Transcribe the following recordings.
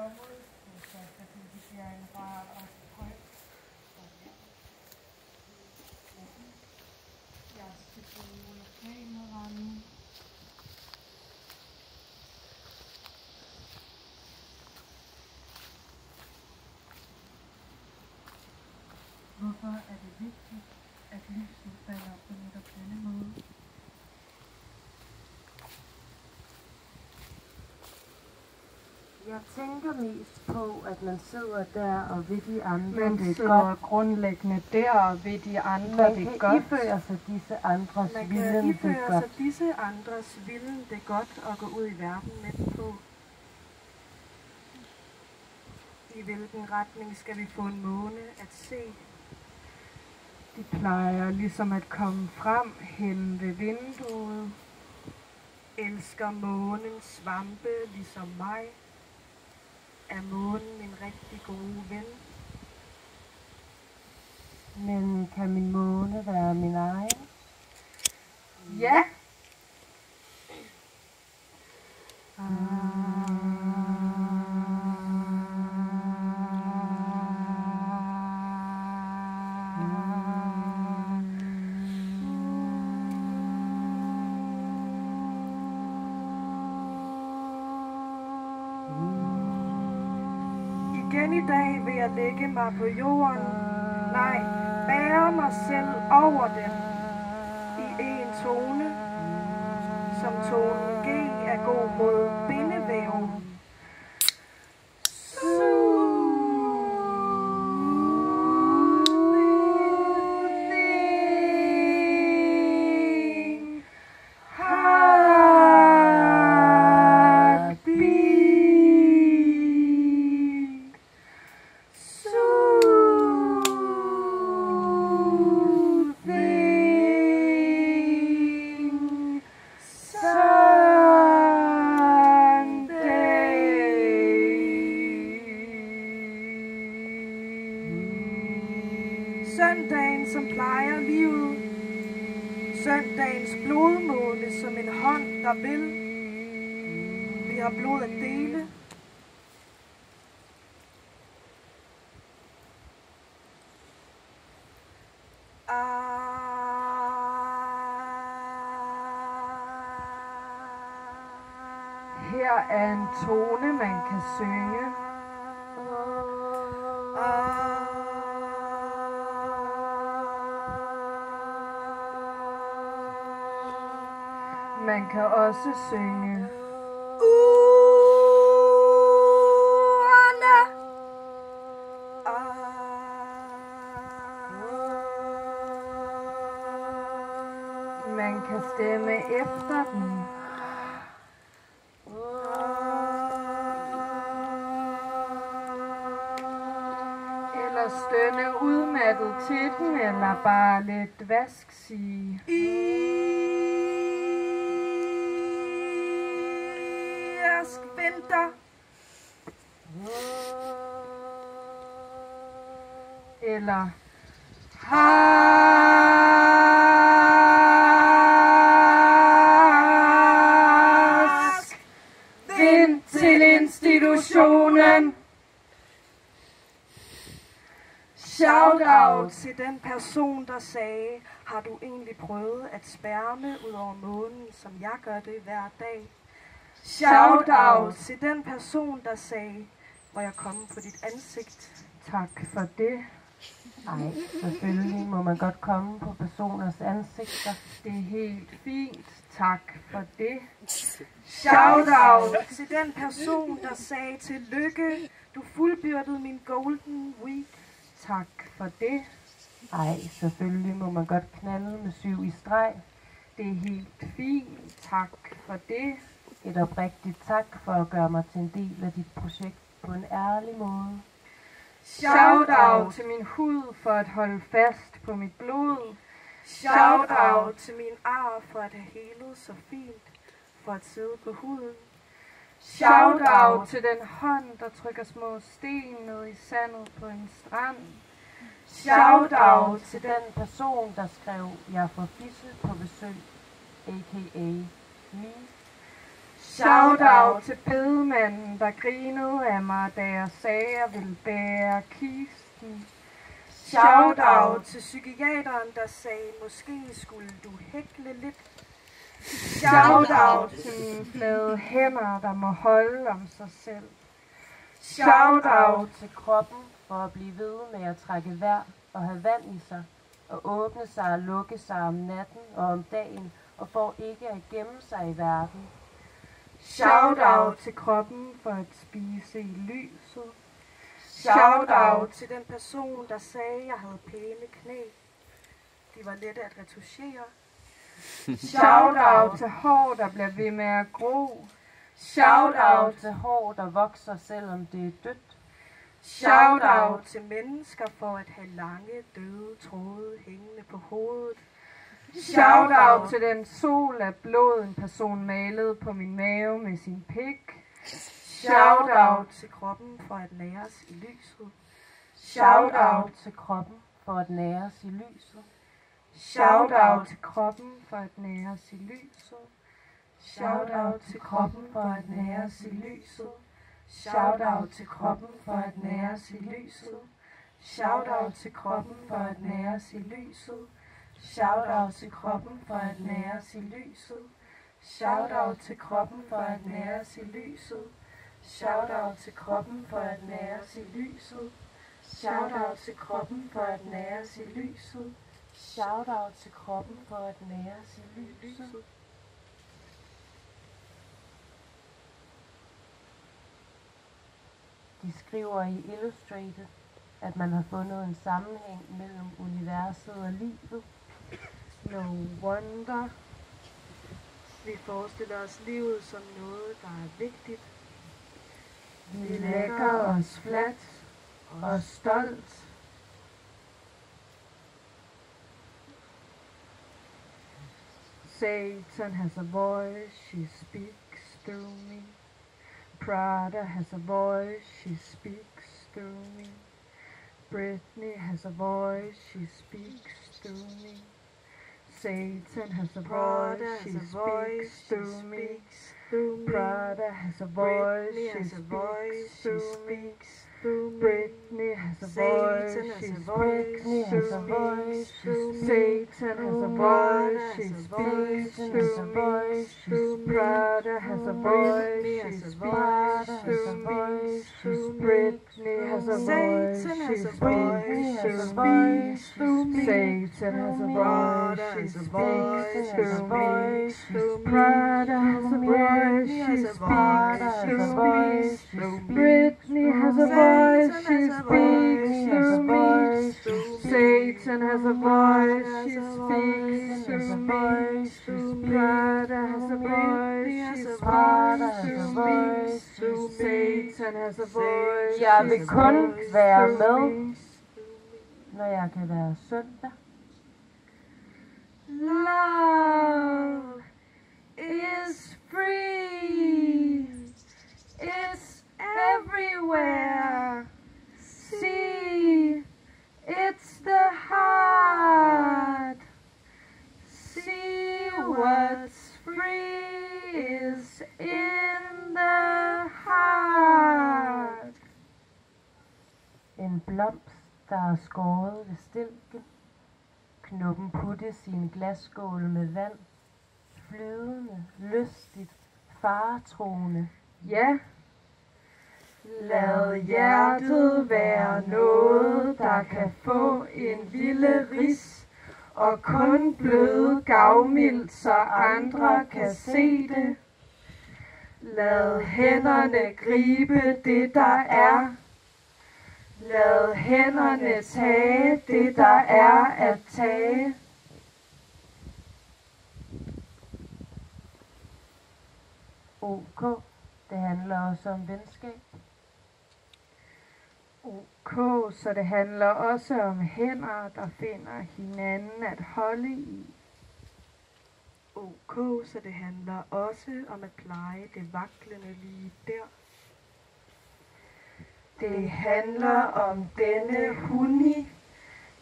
bomuld, så fordi det bliver en rar og høj. Jeg skal bruge kameraen. Hvorfor er det vigtigt, at lyset falder på netop denne måde? Jeg tænker mest på, at man sidder der og ved de andre, Man det er sidder godt. grundlæggende der og ved de andre, Man det er kan godt. iføre sig disse andres Man vilden, kan det iføre er sig godt. disse andres vilden det er godt at gå ud i verden med den på. I hvilken retning skal vi få en måne at se? De plejer ligesom at komme frem hen ved vinduet. Elsker månen svampe ligesom mig? Er månen en rigtig god ven? Men kan min måne være min egen? Ja. Ah. Igen i dag vil jeg lægge mig på jorden. Nej, bære mig selv over den. I en tone, som tonen G er god mod bindevæv. Søndagens blodmåne som en hånd, der vil. Vi har blod at dele. Ah. Her er en tone, man kan synge. Man kan også synge. Man kan stemme efter den. Eller stønne udmattet til den, eller bare lidt vask sige. Irsk vinter. Eller Hask. vind til institutionen. Shout out. til den person, der sagde, har du egentlig prøvet at spærme ud over månen, som jeg gør det hver dag? Shout out. til den person, der sagde, hvor jeg komme på dit ansigt. Tak for det. Ej, selvfølgelig må man godt komme på personers ansigter. Det er helt fint. Tak for det. Shout out til den person, der sagde til lykke, du fuldbyrdede min golden week. Tak for det. Ej, selvfølgelig må man godt knalde med syv i streg. Det er helt fint. Tak for det. Et oprigtigt tak for at gøre mig til en del af dit projekt på en ærlig måde. Shout out til min hud for at holde fast på mit blod. Shout out til min ar for at have helet så fint, for at sidde på huden. Shout out til den hånd, der trykker små sten ned i sandet på en strand. Shout out til den person, der skrev, jeg får fisse på besøg, a.k.a. me. Shout out til bedemanden, der grinede af mig, da jeg sagde, jeg ville bære kisten. Shout out til psykiateren, der sagde, måske skulle du hækle lidt. Shout out til mine flade hænder, der må holde om sig selv. Shout out til kroppen for at blive ved med at trække vejr og have vand i sig, og åbne sig og lukke sig om natten og om dagen, og for ikke at gemme sig i verden. Shout out til kroppen for at spise i lyset. Shout out til den person, der sagde, jeg havde pæne knæ. De var lette at retuschere. Shout out til hår, der bliver ved med at gro. Shout out til hår, der vokser, selvom det er dødt. Shout out til mennesker for at have lange, døde tråde hængende på hovedet. Shout out til den sol af blod, en person malede på min mave med sin pik. Shout out til kroppen for at næres i lyset. Shout out til kroppen for at næres i lyset. Shout out til kroppen for at næres i lyset. Shout out til kroppen for at næres i lyset. Shout out til kroppen for at næres i lyset. Shout out til kroppen for at næres i lyset. Shout out til kroppen for at nære i lyset. Shout out til kroppen for at nære i lyset. Shout out til kroppen for at nære i lyset. Shout out til kroppen for at nære i lyset. Shout out til kroppen for at nære i lyset. De skriver i Illustrated, at man har fundet en sammenhæng mellem universet og livet. No wonder. Forestiller os livet som noget, der er vigtigt. Vi lægger os fladt og stolt. Satan has a voice, she speaks through me. Prada has a voice, she speaks through me. Britney has a voice, she speaks through me. Satan has a Prada voice, she speaks voice, she through me. speaks through me. Prada has a voice, Britney she has a voice, speaks she me. speaks through me. Britney has a voice, she speaks has a voice, she speaks and has a voice, she speaks through me. voice, Prada has a voice, she speaks through me. Britney has a voice, she speaks has a Satan has a voice, she speaks through me. Prada has a voice, she speaks has a Britney Satan has a voice, she speaks through me. Satan has a voice, she speaks through me. God has a voice, she speaks through me. Satan has a voice. Jeg vil kun være med, når jeg kan være søndag. Love. Glasskål med vand. Flydende, lystigt, faretroende. Ja. Lad hjertet være noget, der kan få en lille ris, og kun bløde gavmild, så andre kan se det. Lad hænderne gribe det, der er. Lad hænderne tage det, der er at tage. OK, det handler også om venskab. Ok, så det handler også om hænder, der finder hinanden at holde i. OK, så det handler også om at pleje det vaklende lige der. Det handler om denne huni,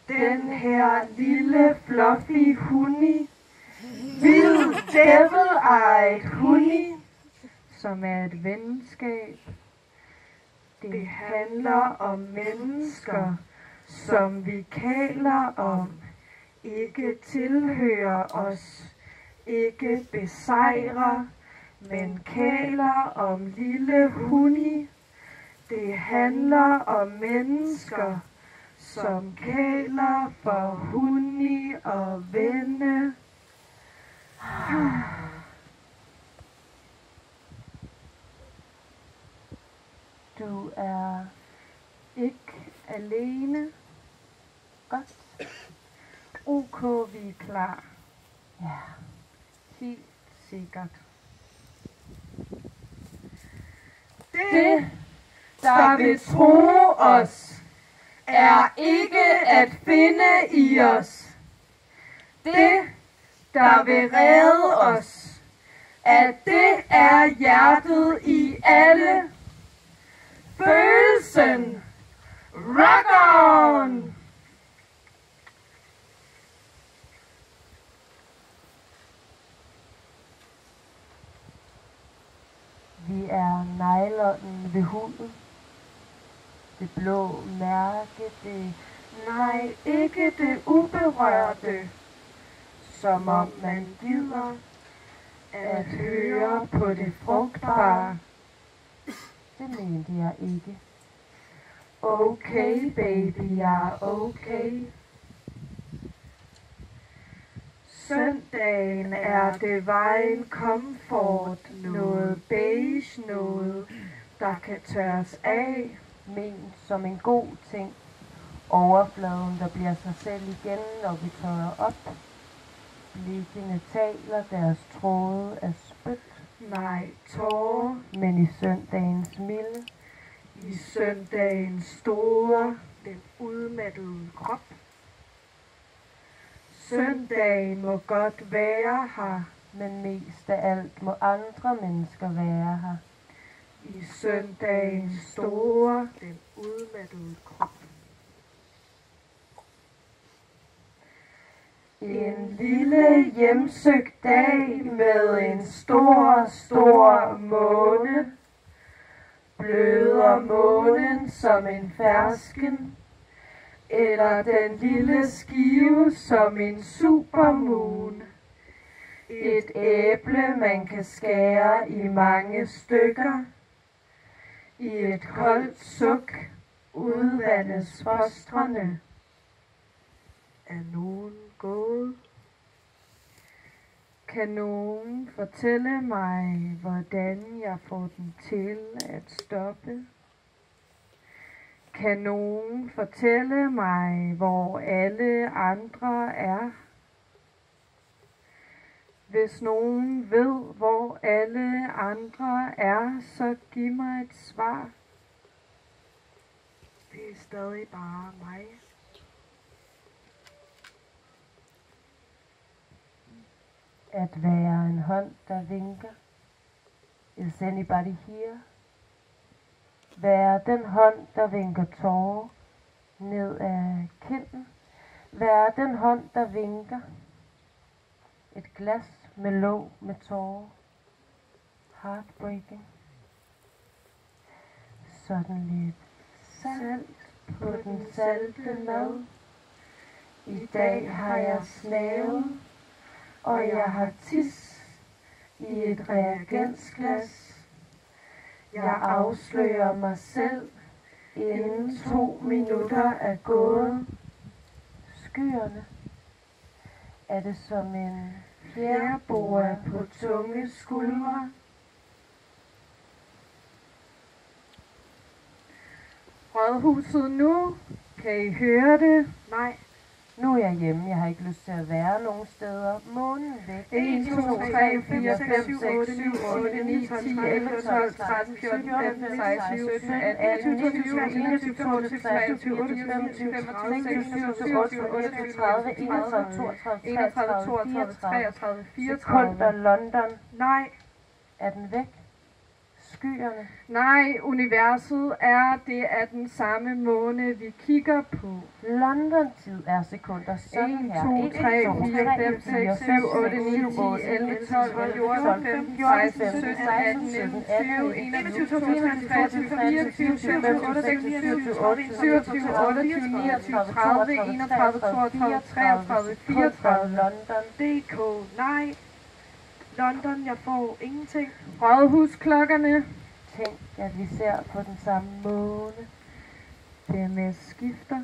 den her lille fluffy huni, vild devil-eyed huni som er et venskab. Det handler om mennesker, som vi kaler om, ikke tilhører os, ikke besejrer, men kaler om lille huni. Det handler om mennesker, som kaler for huni og venne. Du er Ikke alene. godt. OK, vi er klar. Ja. Helt sikkert. Det, der vil tro os, er ikke at finde i os. Det, der vil redde os, at det er hjertet i alle. Følelsen. Rock on! Vi er nylonen ved huden. Det blå mærke, det Nej, ikke det uberørte. Som om man gider at høre på det frugtbare det mente jeg ikke. Okay, baby, jeg er okay. Søndagen er det vejen comfort, noget beige noget, der kan tørres af. men som en god ting. Overfladen, der bliver sig selv igen, når vi tørrer op. Blikkene taler deres tråde af spyt, Nej, tårer men i søndagens milde i søndagens store, den udmattede krop. Søndagen må godt være her, Men mest af alt må andre mennesker være her. i søndagens store, den udmattede krop. En lille hjemsøgt dag med en stor, stor måne. Bløder månen som en fersken, eller den lille skive som en supermoon. Et æble, man kan skære i mange stykker. I et koldt suk udvandes fostrene. af nogen gået? Kan nogen fortælle mig, hvordan jeg får den til at stoppe? Kan nogen fortælle mig, hvor alle andre er? Hvis nogen ved, hvor alle andre er, så giv mig et svar. Det er stadig bare mig. At være en hånd, der vinker. Is anybody here? Være den hånd, der vinker tårer ned af kinden. Være den hånd, der vinker. Et glas med låg med tårer. Heartbreaking. Sådan lidt salt på den salte mad. I dag har jeg snævet og jeg har tis i et reagensglas. Jeg afslører mig selv, inden to minutter er gået. Skyerne er det som en fjerboa på tunge skuldre. Rådhuset nu. Kan I høre det? Nej. Nu er jeg hjemme. Jeg har ikke lyst til at være nogen steder. Månen væk. 1, 2, 3, 4, 5, 6, 7, 8, 9, 10, 11, 12, 13, 14, 15, 16, 17, 18, 19, 20, 21, 22, 23, 24, 25, 26, 27, 28, 29, 30, 31, 32, 31, 32, 33, 34. Sekunder London. Nej, Er den væk? Skyerne. Nej, universet er det af den samme måne, vi kigger på. London-tid er sekunder 1, sådan her. 2, 3, 1, 2, 4, 5, 6, 7, 8, 9, 10, 11, 12, 14, 15, 16, 17, 18, 19, 20, 21, 22, 23, 24, 25, 26, 27, 28, 29, 30, 31, 32, 33, 34. London. DK, nej. London, jeg får ingenting. Rådhusklokkerne. Tænk, at vi ser på den samme måne. DMS skifter.